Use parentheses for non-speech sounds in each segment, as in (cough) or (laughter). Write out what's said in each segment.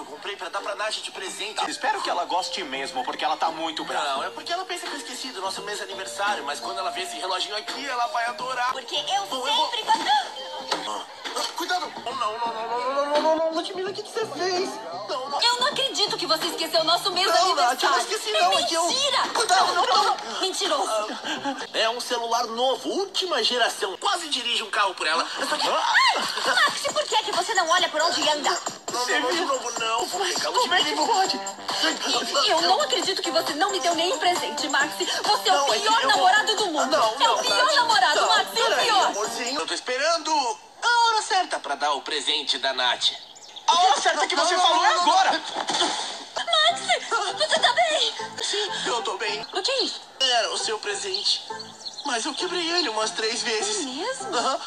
que eu comprei pra dar pra Nath de presente. Espero que ela goste mesmo, porque ela tá muito brava. Não, é porque ela pensa que eu esqueci do nosso mês de aniversário, mas quando ela vê esse reloginho aqui, ela vai adorar. Porque eu Bom, sempre vou... Ah, ah, Cuidado! Oh, não, não, não, não, não, não, não, não, Ludmilla, o que, que você fez? Não, não. Eu não acredito que você esqueceu o nosso mês de aniversário. Nath, eu não esqueci não, é, é eu... Mentira! Cuidado, não, não, não. Mentiroso. É um celular novo, última geração. Quase dirige um carro por ela. Max, por que, é que você não olha por onde anda? Não, não, não, de novo, não. Vou pegar Ludmilla. pode? Eu não acredito que você não me deu nenhum presente, Max. Você é o Não, é que pior eu vou- namorado do mundo. Não, é não, o pior Nath. namorado, Não, Max. É o peraí, pior. amorzinho. Eu tô esperando a hora certa pra dar o presente da Nath. A hora certa que você falou é agora! Max, você tá bem? Sim, eu tô bem. O que é isso? Era o seu presente. Mas eu quebrei ele umas três vezes. É mesmo? Aham.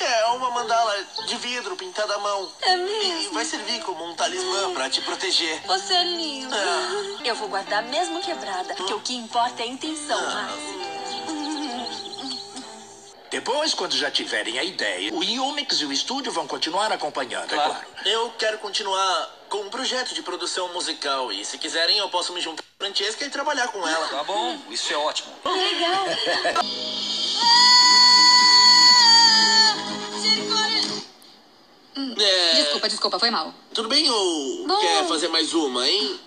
É uma mandala de vidro pintada à mão. É E mesmo? vai servir como um talismã pra te proteger. Você é lindo. Ah. Eu vou guardar mesmo quebrada, porque o que importa é a intenção, Ah. Depois, quando já tiverem a ideia, o Yumix e o estúdio vão continuar acompanhando, é claro. Eu quero continuar com um projeto de produção musical. E se quiserem, eu posso me juntar com a Francesca e trabalhar com ela. Tá bom, isso é ótimo. Legal. É, Desculpa, desculpa, foi mal. tudo bem ou Bom. quer fazer mais uma, hein?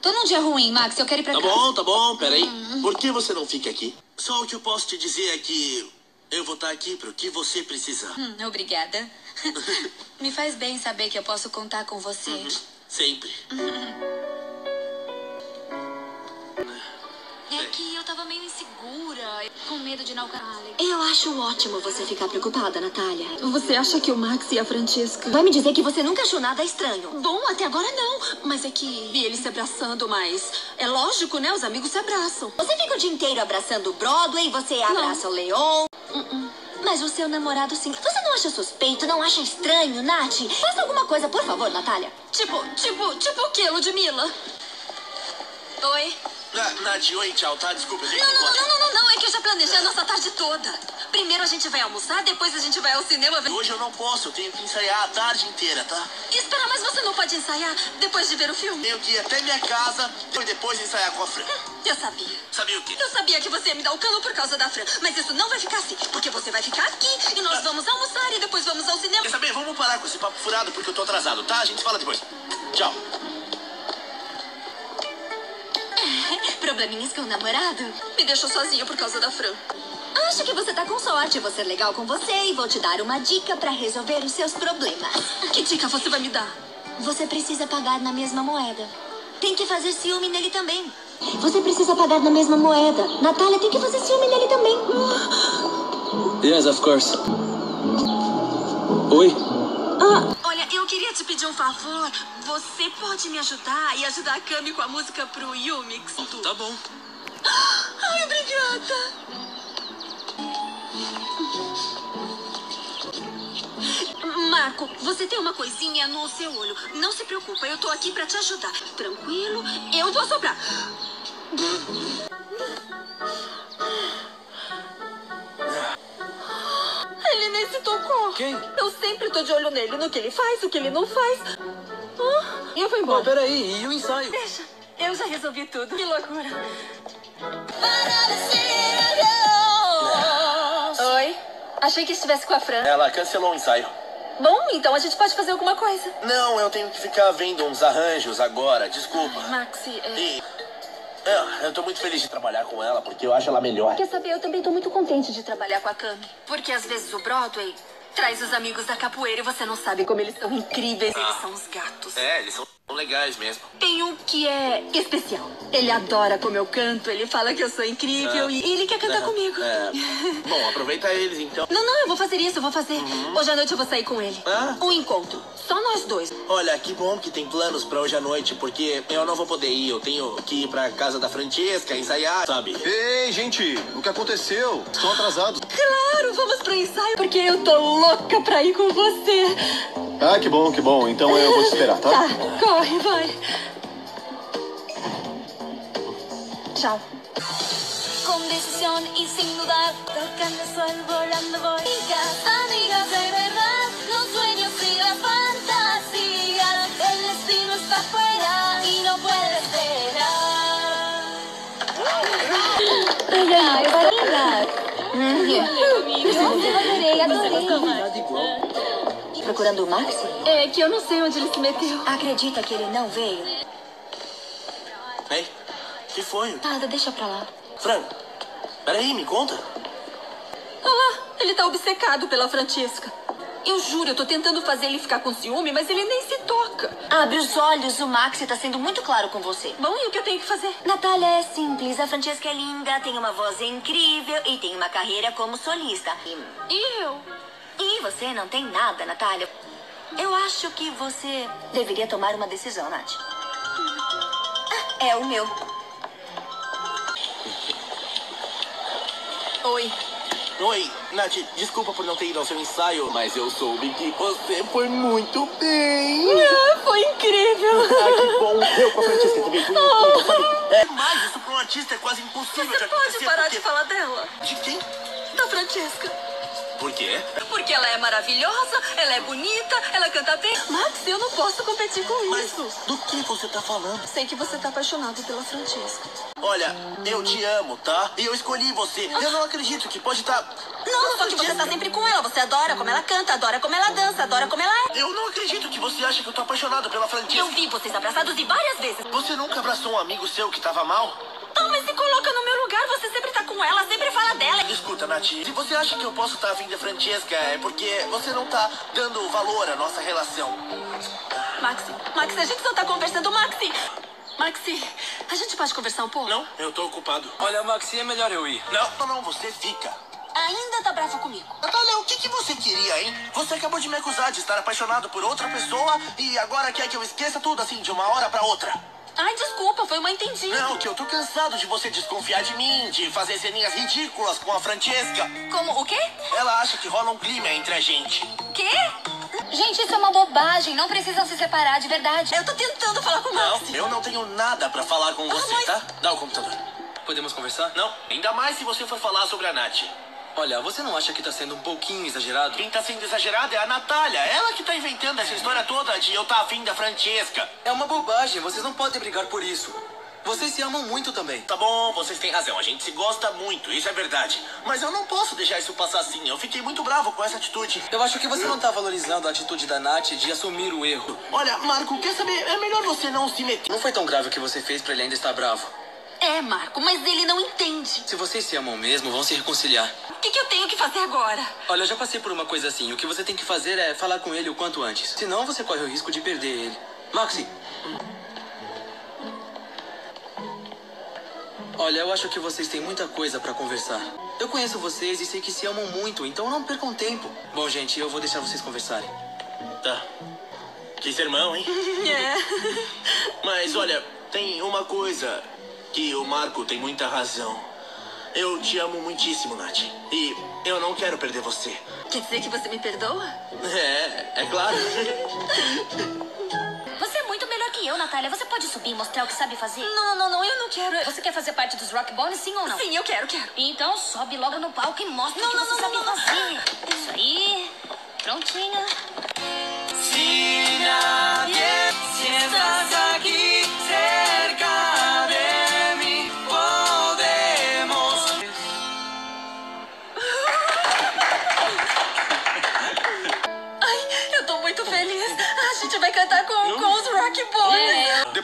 Tô num dia ruim, Max, eu quero ir pra Tá casa. bom, tá bom, peraí. Por que você não fica aqui? Só o que eu posso te dizer é que eu vou estar aqui pro que você precisar. Hum, obrigada. (laughs) Me faz bem saber que eu posso contar com você. Sempre. É que eu tava meio insegura, com medo de não. Eu acho ótimo você ficar preocupada, Natália. Você acha que o Max e a Francesca. Vai me dizer que você nunca achou nada estranho. Bom, até agora não. Mas é que vi eles se abraçando, mas. É lógico, né? Os amigos se abraçam. Você fica o dia inteiro abraçando o Broadway, você abraça o Leon. Mas o seu namorado sim. Você não acha suspeito, não acha estranho, Nath? Faça alguma coisa, por favor, Natália. Tipo, tipo, tipo o quê, Ludmilla? Oi? Ah, Nath, oi, tchau, tá? Desculpa, tenho Não, não, não, não, não, não, a nossa tarde toda. Primeiro a gente vai almoçar, depois a gente vai ao cinema ver. Hoje eu não posso, eu tenho que ensaiar a tarde inteira, tá? Espera, mas você não pode ensaiar depois de ver o filme? Tenho que ir até minha casa e depois ensaiar com a Fran. (laughs) Eu sabia. Sabia o quê? Eu sabia que você ia me dar o cano por causa da Fran, mas isso não vai ficar assim, porque você vai ficar aqui e nós vamos almoçar e depois vamos ao cinema. Quer saber? Vamos parar com esse papo furado porque eu tô atrasado, tá? A gente fala depois. Tchau. Probleminhas com o namorado? Me deixou sozinha por causa da Fran. Acho que você tá com sorte. Vou ser legal com você e vou te dar uma dica pra resolver os seus problemas. (laughs) Que dica você vai me dar? Você precisa pagar na mesma moeda. Tem que fazer ciúme nele também. Você precisa pagar na mesma moeda. Natália tem que fazer ciúme nele também. Yes, of course. Oi? Eu queria te pedir um favor. Você pode me ajudar e ajudar a Cami com a música pro Yumix? Tá bom. (gasps) Ai, obrigada. Marco, você tem uma coisinha no seu olho. Não se preocupa, eu tô aqui pra te ajudar. Tranquilo, eu vou soprar. Ele nem se tocou. Quem? Eu sempre tô de olho nele, no que ele faz, o que ele não faz. Ah, eu vou Oh, embora. peraí, e o ensaio? Deixa, eu já resolvi tudo. Que loucura. Oi, achei que estivesse com a Fran. Ela cancelou o ensaio. Bom, então a gente pode fazer alguma coisa. Não, eu tenho que ficar vendo uns arranjos agora, desculpa. Maxi, é... E. é, eu tô muito feliz de trabalhar com ela porque eu acho ela melhor. Quer saber, eu também tô muito contente de trabalhar com a Cami. Porque às vezes o Broadway traz os amigos da capoeira e você não sabe como eles são incríveis. Eles são os gatos. É, eles são legais mesmo. Tem um que é especial. Ele adora como eu canto, ele fala que eu sou incrível e ele quer cantar comigo. É. (laughs) Bom, aproveita eles então. Não, não, eu vou fazer isso, eu vou fazer. Hoje à noite eu vou sair com ele. Ah. Um encontro. Só nós dois. Olha, que bom que tem planos pra hoje à noite, porque eu não vou poder ir. Eu tenho que ir pra casa da Francesca, ensaiar, sabe? Ei, gente, o que aconteceu? Estão atrasados. Claro, vamos no ensaio porque eu tô louca pra ir com você. Ah, que bom, que bom. Então eu vou te esperar, tá? (laughs) Tá, corre, vai. Tchau. Com decisão e sin dudar, tocando el sol, volando voy. Amigas, Amiga, de verdade, los sueños y la fantasía. O destino está fuera e não pode esperar. Ai, ai, vai ay, eu adorei, adorei. Procurando o Maxi? É que eu não sei onde ele se meteu. Acredita que ele não veio? Ei, que foi? Nada, deixa pra lá. Fran, peraí, me conta. Ah lá, ele tá obcecado pela Francesca. Eu juro, eu tô tentando fazer ele ficar com ciúme, mas ele nem se toca. Abre os olhos, o Maxi tá sendo muito claro com você. Bom, e o que eu tenho que fazer? Natália é simples, a Francesca é linda, tem uma voz incrível e tem uma carreira como solista. E, E eu? e você não tem nada, Natália. Eu acho que você deveria tomar uma decisão, Nath. Ah, É o meu. Oi. Oi, Nath, desculpa por não ter ido ao seu ensaio, mas eu soube que você foi muito bem. Ah, foi incrível. Ah, que bom. Eu com a Francesca também fui incrível, sabe? (laughs) É, mas isso pra um artista é quase impossível Você de pode acontecer. parar porque... de falar dela? De quem? Da Francesca. Por quê? Porque ela é maravilhosa, ela é bonita, ela canta bem. Max, eu não posso competir com Mas isso. do que você tá falando? Sei que você tá apaixonado pela Francesca. Olha, eu te amo, tá? E eu escolhi você. Eu não acredito que pode estar... Não, só que você tá sempre com ela. Você adora como ela canta, adora como ela dança, adora como ela é. Eu não acredito que você acha que eu tô apaixonado pela Francesca. Eu vi vocês abraçados e várias vezes. Você nunca abraçou um amigo seu que tava mal? Tá, mas se coloca no meu lugar, você sempre tá com ela, sempre fala dela. Escuta, Nath, se você acha que eu posso estar afim da Francesca, é porque você não tá dando valor à nossa relação. Maxi, Maxi, a gente só tá conversando, Maxi. Maxi, a gente pode conversar um pouco? Não, eu tô ocupado. Olha, Maxi, é melhor eu ir. Não, não, não, você fica. Ainda tá bravo comigo. Natália, o que, que você queria, hein? Você acabou de me acusar de estar apaixonado por outra pessoa e agora quer que eu esqueça tudo assim de uma hora pra outra. Ai, desculpa, foi uma entendida. Não, que eu tô cansado de você desconfiar de mim, de fazer ceninhas ridículas com a Francesca. Como, o quê? Ela acha que rola um clima entre a gente. Quê? Gente, isso é uma bobagem. Não precisam se separar de verdade. Eu tô tentando falar com o Não, Maxi. eu não tenho nada pra falar com você, mas- tá? Dá o computador. Podemos conversar? Não, ainda mais se você for falar sobre a Nath. Olha, você não acha que tá sendo um pouquinho exagerado? Quem tá sendo exagerado é a Natália. Ela que tá inventando essa história toda de eu tá afim da Francesca. É uma bobagem, vocês não podem brigar por isso. Vocês se amam muito também. Tá bom, vocês têm razão. A gente se gosta muito, isso é verdade. Mas eu não posso deixar isso passar assim. Eu fiquei muito bravo com essa atitude. Eu acho que você não tá valorizando a atitude da Nath de assumir o erro. Olha, Marco, quer saber? É melhor você não se meter. Não foi tão grave o que você fez pra ele ainda estar bravo. É, Marco, mas ele não entende. Se vocês se amam mesmo, vão se reconciliar. O que, que eu tenho que fazer agora? Olha, eu já passei por uma coisa assim. O que você tem que fazer é falar com ele o quanto antes. Senão você corre o risco de perder ele. Maxi! Olha, eu acho que vocês têm muita coisa pra conversar. Eu conheço vocês e sei que se amam muito, então não percam tempo. Bom, gente, eu vou deixar vocês conversarem. Tá. Que sermão, hein? (laughs) É. Mas olha, tem uma coisa que o Marco tem muita razão. Eu te amo muitíssimo, Nath. E eu não quero perder você. Quer dizer que você me perdoa? É, é claro. (laughs) Natália. Você pode subir e mostrar o que sabe fazer? Não, não, não, eu não quero. Você quer fazer parte dos Rock Bones, sim ou não? Sim, eu quero, quero. Então sobe logo no palco e mostra Não, o que não, você não, sabe não, não. fazer. Isso aí. Prontinha. Si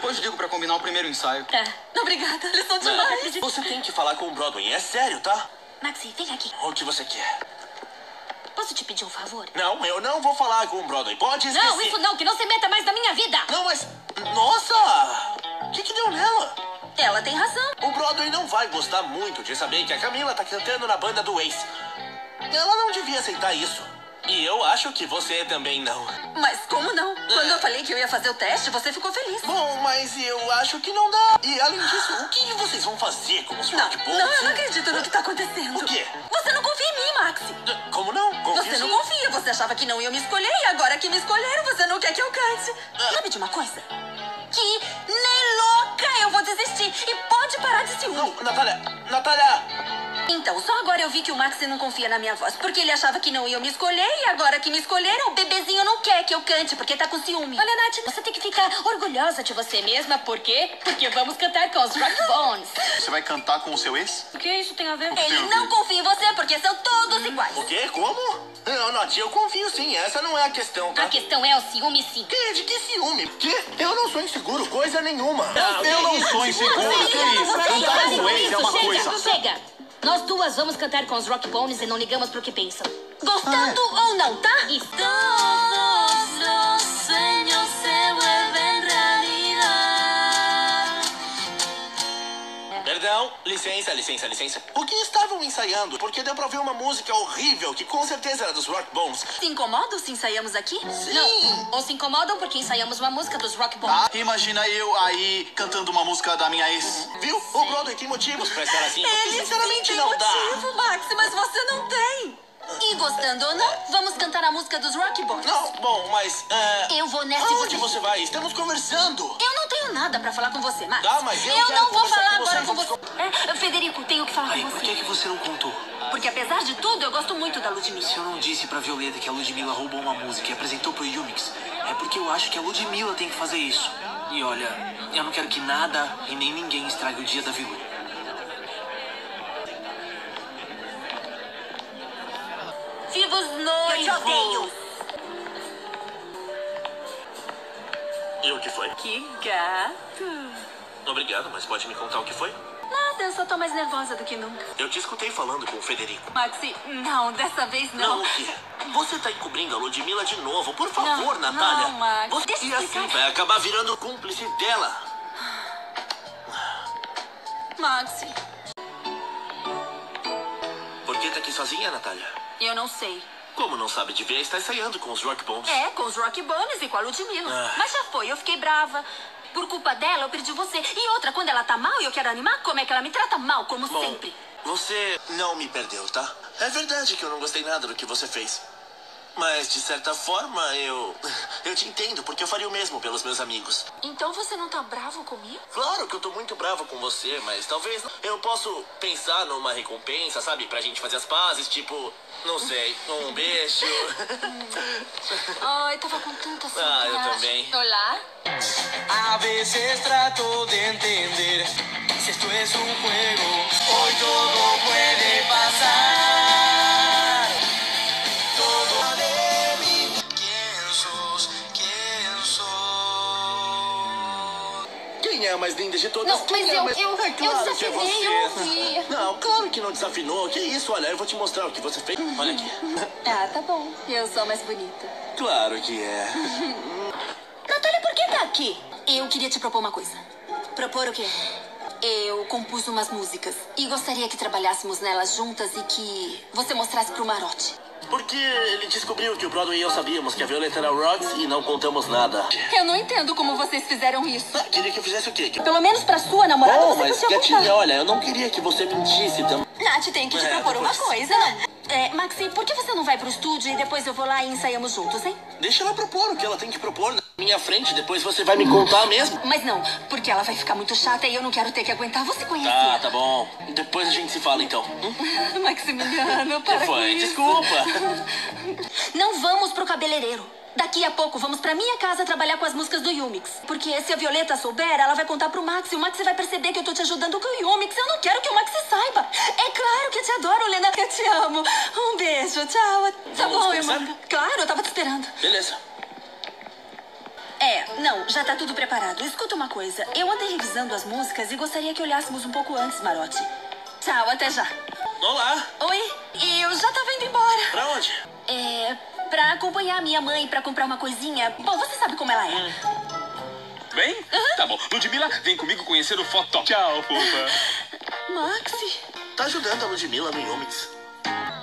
Depois digo pra combinar o primeiro ensaio. Tá. Obrigada, eles são demais. Você tem que falar com o Broadway, é sério, tá? Maxi, vem aqui. O que você quer? Posso te pedir um favor? Não, eu não vou falar com o Broadway. Pode esquecer. Não, isso não, que não se meta mais na minha vida. Não, mas... Nossa! O que, que deu nela? Ela tem razão. O Broadway não vai gostar muito de saber que a Camila tá cantando na banda do Ace. Ela não devia aceitar isso. E eu acho que você também não. Mas como não? Quando eu falei que eu ia fazer o teste, você ficou feliz. Bom, mas eu acho que não dá. E além disso, o que vocês vão fazer com os Não, Rock Boys? não, eu não acredito no que tá acontecendo. O quê? Você não confia em mim, Maxi. Como não? Confio Você não sim. confia, você achava que não iam me escolher e agora que me escolheram, você não quer que eu cante. Sabe de uma coisa? Que nem louca eu vou desistir. E pode parar de ciúme. Não, Natália, Natália! Então, só agora eu vi que o Maxi não confia na minha voz. Porque ele achava que não iam me escolher e agora que me escolheram, o bebezinho não quer que eu cante porque tá com ciúme. Olha, Nath, você tem que ficar orgulhosa de você mesma. Por quê? Porque vamos cantar com os Rock Bones. (laughs) Você vai cantar com o seu ex? O que isso tem a ver? Ele não confia em você porque seu todo Nath, eu confio sim. Essa não é a questão, tá? A questão é o ciúme, sim. Que? De que ciúme? Que? Eu não sou inseguro, coisa nenhuma. Eu não sou inseguro, que isso? Cantar com ex é uma chega, coisa. chega. Nós duas vamos cantar com os Rock Bones e não ligamos pro que pensam. Gostando ou não, tá? Isso. Licença, licença, licença. O que estavam ensaiando? Porque deu pra ver uma música horrível que com certeza era dos Rock Bones. Se incomoda se ensaiamos aqui? Não, ou se incomodam porque ensaiamos uma música dos Rock Bones. Ah, imagina eu aí cantando uma música da minha ex. Viu? O Broadway tem motivos pra estar assim. Ele sinceramente sim não dá. motivo, Max, mas você não tem. E gostando ou não, vamos cantar a música dos Rock Boys. Não, bom, mas. é, Eu vou nessa e Aonde você... você vai? Estamos conversando. Eu não tenho nada pra falar com você, Max. Tá, mas eu quero não vou falar com agora você, com você. É, Federico, tenho que falar Aí, com por você. que, que você não contou? Porque apesar de tudo, eu gosto muito da Ludmilla. Se eu não disse pra Violeta que a Ludmilla roubou uma música e apresentou pro Yumix, é porque eu acho que a Ludmilla tem que fazer isso. E olha, eu não quero que nada e nem ninguém estrague o dia da Vilu. Vivos noivos! Eu te odeio! E o que foi? Que gato! Obrigado, mas pode me contar o que foi? Nada, eu só tô mais nervosa do que nunca. Eu te escutei falando com o Federico. Maxi, não, dessa vez não. Não, o quê? Você tá encobrindo a Ludmilla de novo. Por favor, Não, Natália. não, Max. Você Deixa e assim vai acabar virando cúmplice dela. Maxi, Por que tá aqui sozinha, Natália? Eu não sei. Como não sabe de ver, está ensaiando com os Rock Bones. É, com os Rock Bones e com a Ludmilla. Ah. Mas já foi, eu fiquei brava. Por culpa dela, eu perdi você. E outra, quando ela tá mal e eu quero animar, como é que ela me trata mal, como Bom, sempre? você não me perdeu, tá? É verdade que eu não gostei nada do que você fez. Mas, de certa forma, eu. Eu te entendo, porque eu faria o mesmo pelos meus amigos. Então você não tá bravo comigo? Claro que eu tô muito bravo com você, mas talvez eu posso pensar numa recompensa, sabe? Pra gente fazer as pazes, tipo, não sei, um (laughs) beijo. Ai, tava com tanta ah, saudade. eu também. Olá. A veces trato de entender si esto es un juego. Hoy todo puede pasar. Quem é a mais linda de todas? Não, Quem mas é eu- mais... eu- é eu claro que é desafinei, você. eu ouvi. Não, claro que não desafinou. Que isso? Olha, eu vou te mostrar o que você fez. Olha aqui. Ah, tá bom. Eu sou mais bonita. Claro que é. (laughs) Natália, por que tá aqui? Eu queria te propor uma coisa. Propor o quê? Eu compus umas músicas e gostaria que trabalhássemos nelas juntas e que você mostrasse pro Marote. Porque ele descobriu que o Broadway e eu sabíamos que a Violeta era Rox e não contamos nada. Eu não entendo como vocês fizeram isso. Ah, queria que eu fizesse o quê? Pelo menos pra sua namorada Bom, você mas podia gatinha, contar. olha, eu não queria que você mentisse também. Nath, tem que te É, propor uma depois- coisa. É, Maxi, por que você não vai pro estúdio e depois eu vou lá e ensaiamos juntos, hein? Deixa ela propor o que ela tem que propor na minha frente, depois você vai me contar mesmo. Mas não, porque ela vai ficar muito chata e eu não quero ter que aguentar. Você conhece Tá, ela? tá bom. Depois a gente se fala então. (laughs) Maximiliano, para Que foi? Desculpa. (laughs) Não vamos pro cabeleireiro. Daqui a pouco vamos pra minha casa trabalhar com as músicas do Yumix. Porque se a Violeta souber, ela vai contar pro Max e o Max vai perceber que eu tô te ajudando com o Yumix. Eu não quero que o Max saiba. É claro que eu te adoro, Lena, eu te amo. Um beijo, tchau. Tá Vamos bom, irmã. Claro, eu tava te esperando. Beleza. É, não, já tá tudo preparado. Escuta uma coisa. Eu andei revisando as músicas e gostaria que olhássemos um pouco antes, Marote. Tchau, até já. Olá. Oi, eu já tava indo embora. Pra onde? É, pra acompanhar a minha mãe pra comprar uma coisinha. Bom, você sabe como ela é. Vem? Tá bom. Ludmilla, vem comigo conhecer o Fotó. Tchau, fofa. (laughs) Maxi. Tá ajudando a Ludmilla no Yomix.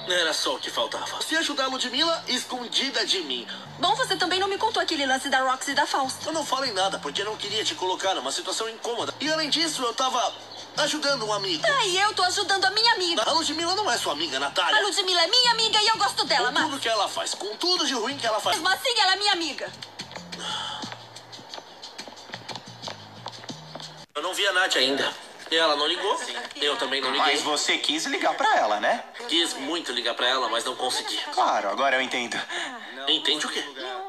Era só o que faltava. Se ajudar a Ludmilla, escondida de mim. Bom, você também não me contou aquele lance da Roxy e da Fausta. Eu não falei nada porque não queria te colocar numa situação incômoda. E além disso, eu tava ajudando um amigo. Ah, e eu tô ajudando a minha amiga. A Ludmilla não é sua amiga, A Natália. Ludmilla é minha amiga e eu gosto dela, Com mas tudo que ela faz, com tudo de ruim que ela faz. mesmo assim ela é minha amiga. Eu não vi a Nath ainda. Ela não ligou. Eu também não liguei. Mas você quis ligar pra ela, né? Quis muito ligar pra ela, mas não consegui. Claro, agora eu entendo. Entende o quê?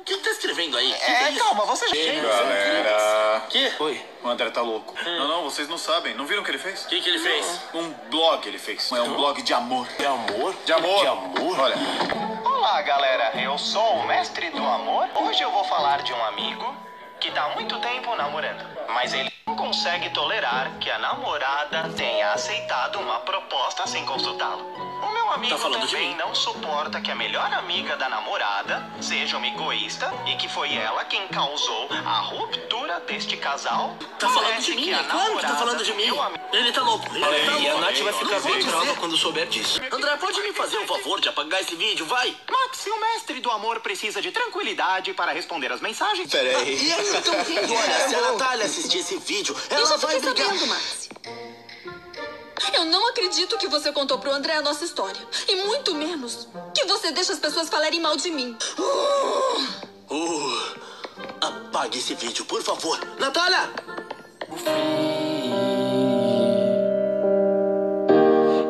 que tá escrevendo aí? É, calma, você Galera. Que? Oi. O André tá louco. Não, não, vocês não sabem. Não viram o que ele fez? O que, que ele fez? Um blog ele fez. É um blog de amor. De amor? De amor. De amor? Olha. Olá, galera. Eu sou o mestre do amor. Hoje eu vou falar de um amigo que tá há muito tempo namorando, mas ele não consegue tolerar que a namorada tenha aceitado uma proposta sem consultá-lo. O meu amigo Tá falando de também mim? não suporta que a melhor amiga da namorada seja uma egoísta e que foi ela quem causou a ruptura deste casal. Tá falando Parece de mim, que a é claro que tá falando de mim. amigo- Ele tá louco. Ele Olha tá aí, a louco. Nath vai ficar bem brava quando souber disso. André, pode me fazer o favor de apagar esse vídeo, vai? Max, o mestre do amor precisa de tranquilidade para responder as mensagens. E aí, então, olha, se a Natália assistir esse vídeo, ela Eu já vai fiquei brigar. sabendo, Max. Eu não acredito que você contou pro André a nossa história. E muito menos que você deixa as pessoas falarem mal de mim. Uh, apague esse vídeo, por favor. Natália!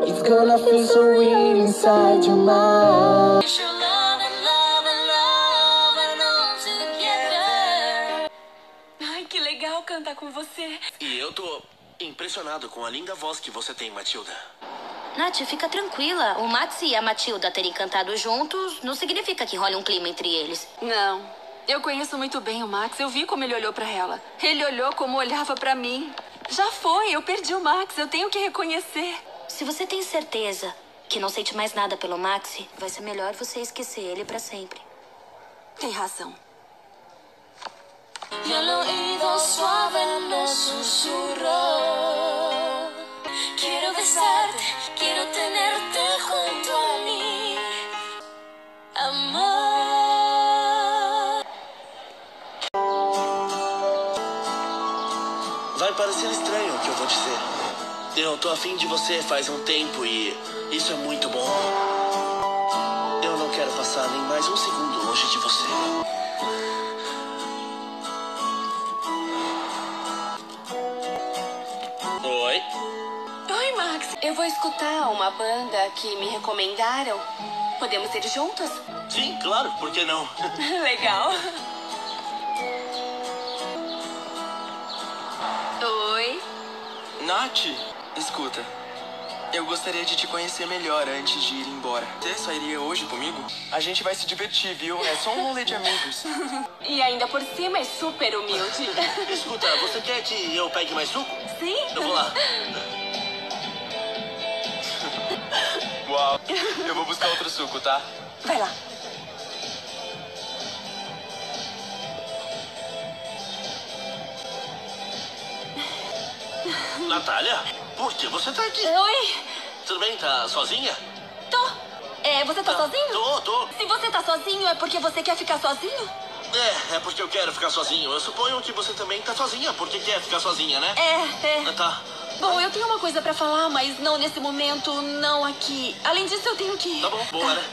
It's gonna feel so real inside your mind. Cantar com você. E eu tô impressionado com a linda voz que você tem, Matilda. Nath, fica tranquila. O Max e a Matilda terem cantado juntos não significa que role um clima entre eles. Não. Eu conheço muito bem o Max. Eu vi como ele olhou pra ela. Ele olhou como olhava pra mim. Já foi, eu perdi o Max. Eu tenho que reconhecer. Se você tem certeza que não sente mais nada pelo Max, vai ser melhor você esquecer ele pra sempre. Tem razão. Y al oído suave me susurró. Quiero besarte, quiero tenerte junto a mí. Amor. Vai parecer estranho o que eu vou dizer. Eu tô afim de você faz um tempo e isso é muito bom. Eu não quero passar nem mais um segundo longe de você. Eu vou escutar uma banda que me recomendaram. Podemos ir juntos? Sim, claro, por que não? (laughs) Legal. Oi. Nath, escuta. Eu gostaria de te conhecer melhor antes de ir embora. Você sairia hoje comigo? A gente vai se divertir, viu? É só um rolê de amigos. E ainda por cima é super humilde. (laughs) Escuta, você quer que eu pegue mais suco? Sim? Eu vou lá. (laughs) Uau. Eu vou buscar outro suco, tá? Vai lá. Natália, por que você tá aqui? Oi. Tudo bem? Tá sozinha? Tô. É, você tá sozinho? Tô, tô. Se você tá sozinho, é porque você quer ficar sozinho? É, é porque eu quero ficar sozinho. Eu suponho que você também tá sozinha, porque quer ficar sozinha, né? É, é. Tá. Bom, eu tenho uma coisa pra falar, mas não nesse momento, não aqui. Além disso, eu tenho que. Tá bom, boa, né?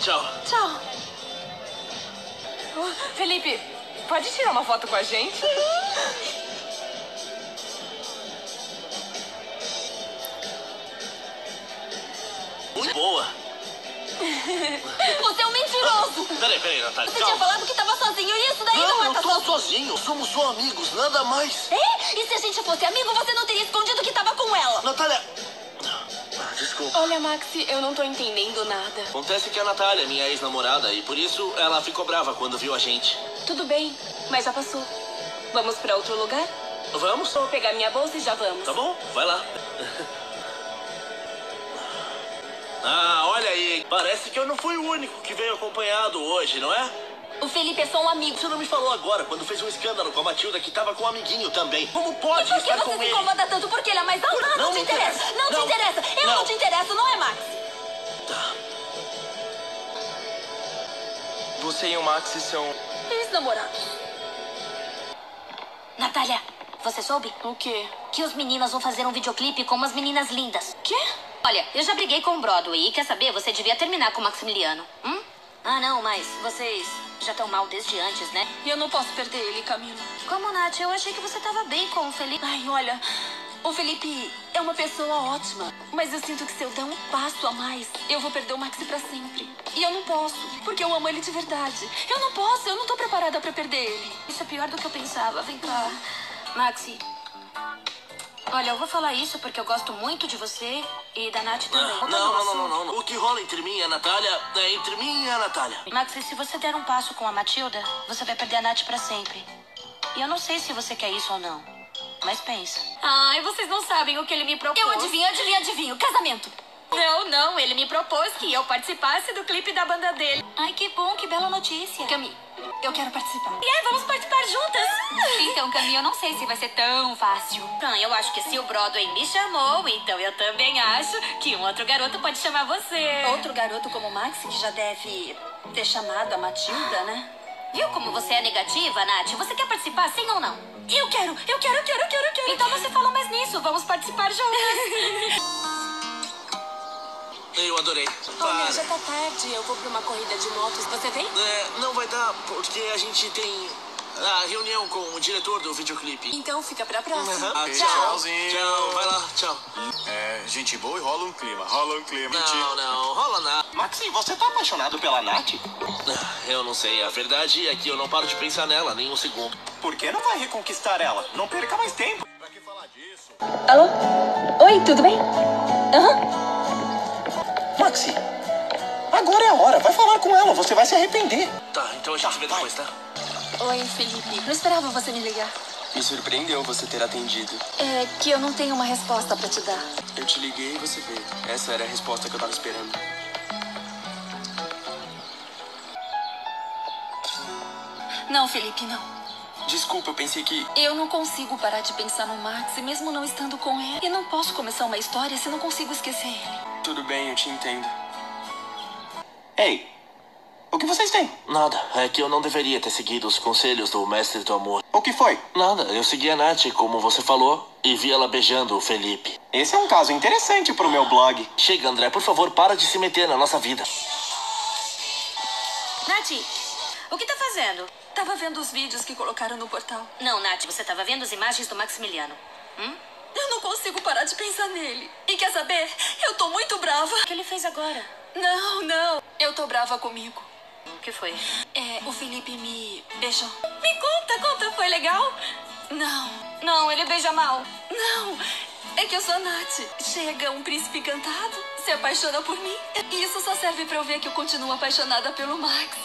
Tchau. Tchau. Felipe, pode tirar uma foto com a gente? Muito boa. Você é um mentiroso! Peraí, peraí, Natália. Você tinha falado que tava sozinho e isso daí não, Não, é eu tá tô sozinho. sozinho. Somos só amigos, nada mais. É? E se a gente fosse amigo, você não teria escondido que tava com ela? Natália. Ah, Desculpa. Olha, Max, eu não tô entendendo nada. Acontece que a Natália é minha ex-namorada e por isso ela ficou brava quando viu a gente. Tudo bem, mas já passou. Vamos pra outro lugar? Vamos? Vou pegar minha bolsa e já vamos. Tá bom, vai lá. Ah, olha aí. Parece que eu não fui o único que veio acompanhado hoje, não é? O Felipe é só um amigo. Você não me falou agora, quando fez um escândalo com a Matilda que tava com um amiguinho também. Como pode por que estar você com se ele? incomoda tanto? Porque ele é mais alto? Ah, não, Não te me interessa. interessa. Não, Não. te interessa. Eu não. Não. te interesso, não é, Max? Você e o Max são. Ex-namorados. Natália, você soube? O quê? Que os meninos vão fazer um videoclipe com umas meninas lindas. Quê? Olha, eu já briguei com o Broadway e quer saber? Você devia terminar com o Maximiliano. Hum? Ah, não, mas vocês já estão mal desde antes, né? E eu não posso perder ele, Camila. Como, Nath? Eu achei que você tava bem com o Felipe. Ai, olha, O Felipe é uma pessoa ótima, mas eu sinto que se eu der um passo a mais, eu vou perder o Maxi pra sempre. E eu não posso, porque eu amo ele de verdade. Eu não posso, eu não tô preparada pra perder ele. Isso é pior do que eu pensava. Vem cá. Maxi. Olha, eu vou falar isso porque eu gosto muito de você e da Nath também. Não, não, não, não, não, não. O que rola entre mim e a Natália é entre mim e a Natália. Maxi, se você der um passo com a Matilda, você vai perder a Nath pra sempre. E eu não sei se você quer isso ou não. Mas pensa. Ai, vocês não sabem o que ele me propôs. Eu adivinho, adivinho, adivinho. Casamento. Não, não, ele me propôs que eu participasse do clipe da banda dele. Ai, que bom, que bela notícia. Cami, eu quero participar. E aí, vamos participar juntas? Então, Cami, eu não sei se vai ser tão fácil. Ah, eu acho que se o Broadway me chamou, então eu também acho que um outro garoto pode chamar você. Outro garoto como o Max, que já deve ter chamado a Matilda, né? Viu como você é negativa, Nath? Você quer participar, sim ou não? Eu quero, eu quero, eu quero, eu quero, eu quero. Então você falou mais nisso, vamos participar juntas. (laughs) Adorei. Olha, já tá tarde. Eu vou pra uma corrida de motos. Você vem? É, não vai dar, porque a gente tem a reunião com o diretor do videoclipe. Então fica pra próxima. Uhum. Tchau. tchauzinho. Tchau, vai lá, tchau. É, gente boa e rola um clima, rola um clima. Não, não, rola nada. Maxi, você tá apaixonado pela Nath? Ah, Eu não sei, a verdade é que eu não paro de pensar nela nem um segundo. Por que não vai reconquistar ela? Não perca mais tempo. Pra que falar disso? Alô? Oi, tudo bem? Aham. Maxi, agora é a hora. Vai falar com ela, você vai se arrepender. Tá, então a gente se vê depois, tá? Oi, Felipe. Não esperava você me ligar. Me surpreendeu você ter atendido. É que eu não tenho uma resposta pra te dar. Eu te liguei e você veio. Essa era a resposta que eu tava esperando. Não, Felipe, não. Desculpa, eu pensei que. Eu não consigo parar de pensar no Max, mesmo não estando com ele. E não posso começar uma história se não consigo esquecer ele. Tudo bem, eu te entendo. Ei, o que vocês têm? Nada, é que eu não deveria ter seguido os conselhos do mestre do amor. O que foi? Nada, eu segui a Nath, como você falou, e vi ela beijando o Felipe. Esse é um caso interessante pro meu blog. Chega, André, por favor, para de se meter na nossa vida. Nath, o que tá fazendo? Tava vendo os vídeos que colocaram no portal. Não, Nath, você tava vendo as imagens do Maximiliano. Hum? Eu não consigo parar de pensar nele. E quer saber? Eu tô muito brava. O que ele fez agora? Não, não. Eu tô brava comigo. O que foi? É, o Felipe me beijou. Me conta, conta, foi legal? Não. Não, ele beija mal. Não. É que eu sou a Nath. Chega um príncipe encantado, se apaixona por mim. E isso só serve pra eu ver que eu continuo apaixonada pelo Max.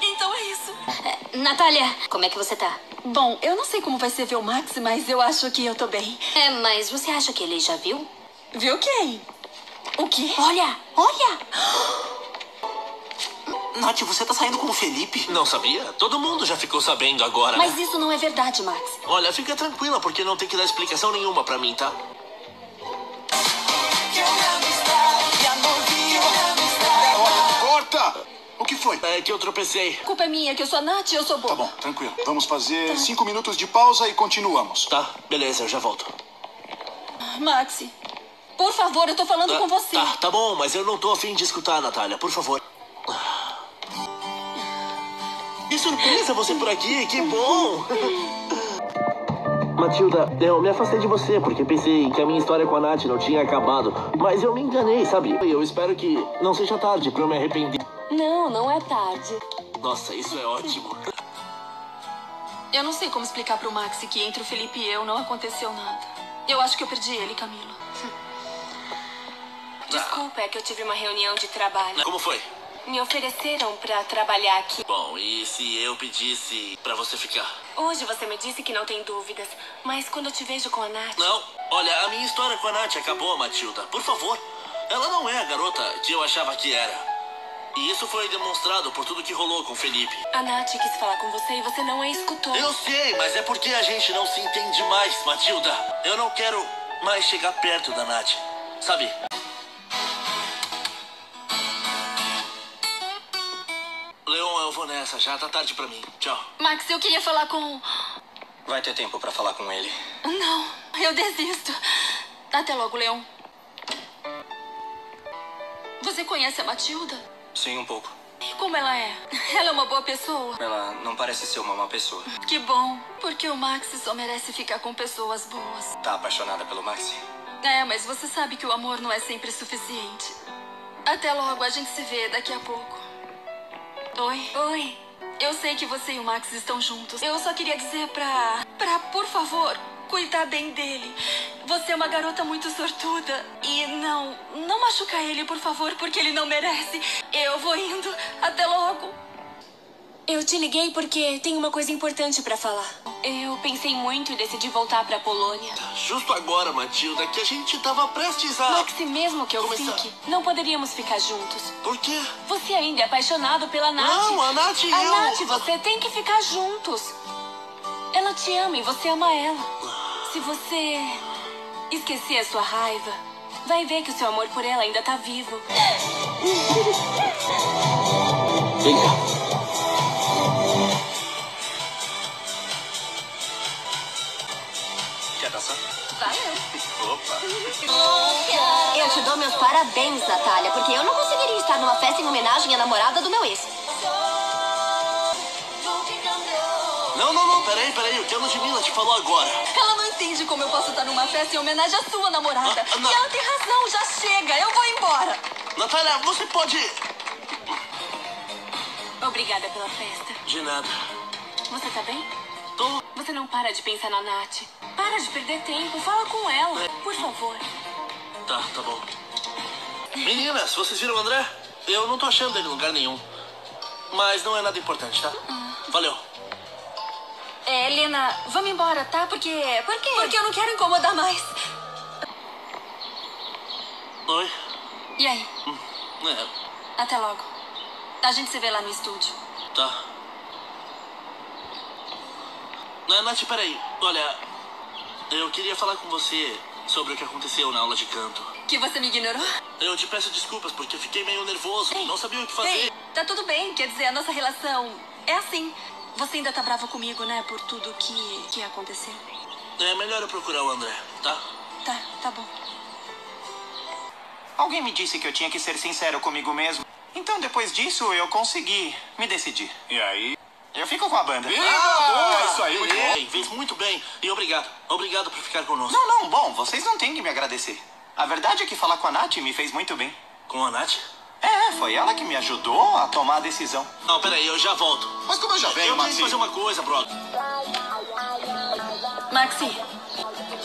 Então é isso. É, (laughs) Natália, como é que você tá? Bom, eu não sei como vai ser ver o Max, mas eu acho que eu tô bem. É, mas você acha que ele já viu? Viu quem? O quê? Olha, olha! (gasps) Nath, você tá saindo com o Felipe? Não sabia? Todo mundo já ficou sabendo agora. Mas né? isso não é verdade, Max. Olha, fica tranquila, porque não tem que dar explicação nenhuma pra mim, tá? Corta! O que foi? É que eu tropecei. Culpa é minha, que eu sou a Nath e eu sou boa. Tá bom, tranquilo. Vamos fazer cinco minutos de pausa e continuamos. Tá, beleza, eu já volto. Max, por favor, eu tô falando Tá, com você. Tá, tá bom, mas eu não tô afim de escutar, Natália, por favor. Que surpresa você por aqui, que bom! (laughs) Matilda, eu me afastei de você porque pensei que a minha história com a Nath não tinha acabado. Mas eu me enganei, sabe? E eu espero que não seja tarde pra eu me arrepender. Não, não é tarde. Nossa, isso é ótimo. Eu não sei como explicar pro Max que entre o Felipe e eu não aconteceu nada. Eu acho que eu perdi ele, Camila. (laughs) Desculpa, é que eu tive uma reunião de trabalho. Como foi? Me ofereceram pra trabalhar aqui. Bom, e se eu pedisse pra você ficar? Hoje você me disse que não tem dúvidas, mas quando eu te vejo com a Nath... Não, olha, a minha história com a Nath acabou, Matilda. Por favor. Ela não é a garota que eu achava que era. E isso foi demonstrado por tudo que rolou com o Felipe. A Nath quis falar com você e você não a escutou. Eu sei, mas é porque a gente não se entende mais, Matilda. Eu não quero mais chegar perto da Nath. Sabe? Leon, eu vou nessa já. Tá tarde pra mim. Tchau. Max, eu queria falar com. Vai ter tempo pra falar com ele. Não, eu desisto. Até logo, Leon. Você conhece a Matilda? Sim, um pouco. E como ela é? Ela é uma boa pessoa? Ela não parece ser uma má pessoa. Que bom, porque o Max só merece ficar com pessoas boas. Tá apaixonada pelo Maxi? É, mas você sabe que o amor não é sempre suficiente. Até logo, a gente se vê daqui a pouco. Oi? Oi. Eu sei que você e o Max estão juntos. Eu só queria dizer pra. pra, por favor, cuidar bem dele. Você é uma garota muito sortuda. E não. não machuca ele, por favor, porque ele não merece. Eu vou indo. Até logo. Eu te liguei porque tem uma coisa importante pra falar. Eu pensei muito e decidi voltar pra Polônia. Justo agora, Matilda, que a gente tava prestes a. Maxi, mesmo que eu Começar. fique, não poderíamos ficar juntos. Por quê? Você ainda é apaixonado pela Nath. Não, a Nath e A eu- Nath, você tem que ficar juntos. Ela te ama e você ama ela. Se você esquecer a sua raiva, vai ver que o seu amor por ela ainda tá vivo. Vem cá. Quer dançar? Opa. Eu te dou meus parabéns, Natália, porque eu não conseguiria estar numa festa em homenagem à namorada do meu ex. Não, não, não, peraí, peraí. O que a Ludmilla te falou agora? Ela não entende como eu posso estar numa festa em homenagem à sua namorada. Ah. E ela tem razão, já chega, eu vou embora. Natália, você pode. Obrigada pela festa. De nada. Você tá bem? Tô. Você não para de pensar na Nath. Para de perder tempo, fala com ela, por favor. Tá, tá bom. Meninas, vocês viram o André? Eu não tô achando ele em lugar nenhum. Mas não é nada importante, tá? Valeu. É, Helena, vamos embora, tá? Porque. Por quê? Porque eu não quero incomodar mais. Oi. E aí? É, Até logo. A gente se vê lá no estúdio. tá. Não, Nath, peraí. Olha, eu queria falar com você sobre o que aconteceu na aula de canto. Que você me ignorou? Eu te peço desculpas porque eu fiquei meio nervoso. Não sabia o que fazer. Ei, tá tudo bem. Quer dizer, a nossa relação é assim. Você ainda tá bravo comigo, né? Por tudo que, que aconteceu. É melhor eu procurar o André, tá? Tá, tá bom. Alguém me disse que eu tinha que ser sincero comigo mesmo. Então, depois disso, eu consegui me decidir. E aí? Eu fico com a banda. Ah, isso aí, muito bem. Fez muito bem. E obrigado. Obrigado por ficar conosco. Não, não, bom, vocês não têm que me agradecer. A verdade é que falar com a Nath me fez muito bem. Com a Nath? É, foi ela que me ajudou a tomar a decisão. Não, peraí, eu já volto. Mas como eu já venho, Eu tenho que Maxi? fazer uma coisa, brother. Maxi,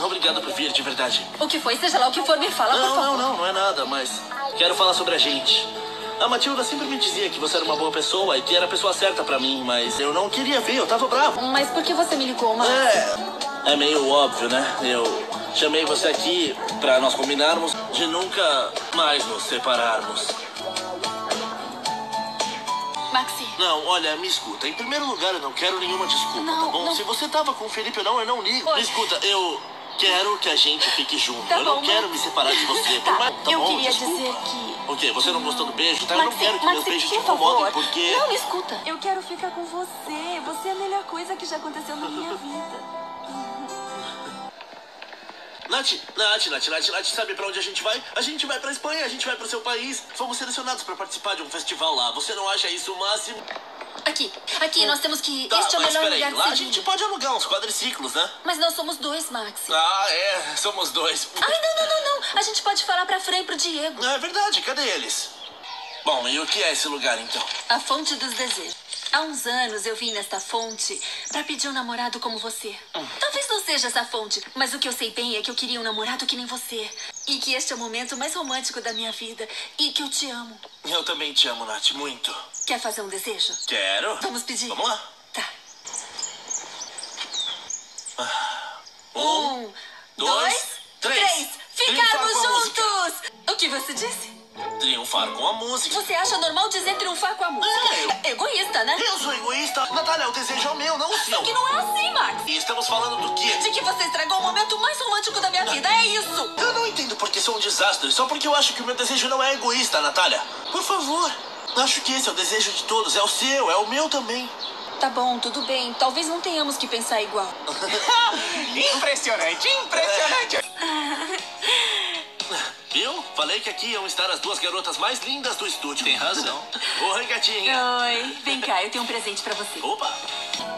Obrigado por vir, de verdade. o que foi? Seja lá o que for, me fala, por Não, favor. não, não, não é nada, mas quero falar sobre a gente. A Matilda sempre me dizia que você era uma boa pessoa e que era a pessoa certa pra mim, mas eu não queria ver, eu tava bravo. Mas por que você me ligou, Max? É, é meio óbvio, né? Eu chamei você aqui pra nós combinarmos de nunca mais nos separarmos. Não, olha, me escuta. Em primeiro lugar, eu não quero nenhuma desculpa, Não, tá bom? não. Se você tava com o Felipe ou não, eu não ligo. Oi. Me escuta, eu quero que a gente fique junto. Tá eu não bom, quero mas- me separar de você. (laughs) tá, por mais- tá eu bom, queria desculpa. dizer que... O quê? Você não gostou do beijo? Tá? Eu não quero que meus Maxi, beijos te favor. porque... Não, me escuta. Eu quero ficar com você. Você é a melhor coisa que já aconteceu na minha (laughs) vida. Nath, Nath, Nath, Nath, Nath, sabe pra onde a gente vai? A gente vai pra Espanha, a gente vai pro seu país. Fomos selecionados pra participar de um festival lá. Você não acha isso o máximo? Aqui, aqui, nós temos que... Tá, este é o melhor peraí, lugar lá a gente pode alugar uns quadriciclos, né? Mas nós somos dois, Max. Ah, é, somos dois. Ai, não, não, não, não. A gente pode falar pra Fran e pro Diego. É verdade, cadê eles? Bom, e o que é esse lugar então? A fonte dos desejos. Há uns anos eu vim nesta fonte pra pedir um namorado como você. Talvez não seja essa fonte, mas o que eu sei bem é que eu queria um namorado que nem você. E que este é o momento mais romântico da minha vida. E que eu te amo. Eu também te amo, Nath, muito. Quer fazer um desejo? Quero. Vamos pedir? Vamos lá. Tá. Um, dois, três. Ficarmos música. juntos! O que você disse? Triunfar com a música. Você acha normal dizer triunfar com a música? É, Egoísta, né? Eu sou egoísta. Natália, o desejo é o meu, não o seu. Que não é assim, Max. E estamos falando do quê? De que você estragou o momento mais romântico da minha vida, é isso! Eu não entendo porque sou um desastre, só porque eu acho que o meu desejo não é egoísta, Natália. Por favor. Acho que esse é o desejo de todos. É o seu, é o meu também. Tá bom, tudo bem. Talvez não tenhamos que pensar igual. (laughs) (laughs) impressionante, impressionante. (laughs) Viu? Falei que aqui iam estar as duas garotas mais lindas do estúdio. Tem razão. (laughs) Oi, gatinha. Oi, vem cá, eu tenho um presente pra você. Opa!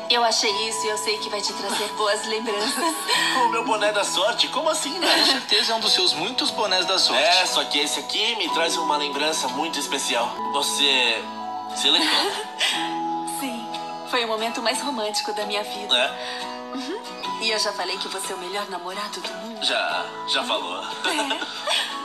Eu achei isso e eu sei que vai te trazer boas lembranças. (laughs) O meu boné da sorte? Como assim, né? Com certeza é um dos seus muitos bonés da sorte. É, só que esse aqui me traz uma lembrança muito especial. Você. Se lembrou? (laughs) Sim, foi o momento mais romântico da minha vida. É? Uhum. E eu já falei que você é o melhor namorado do mundo. Já, já falou. É.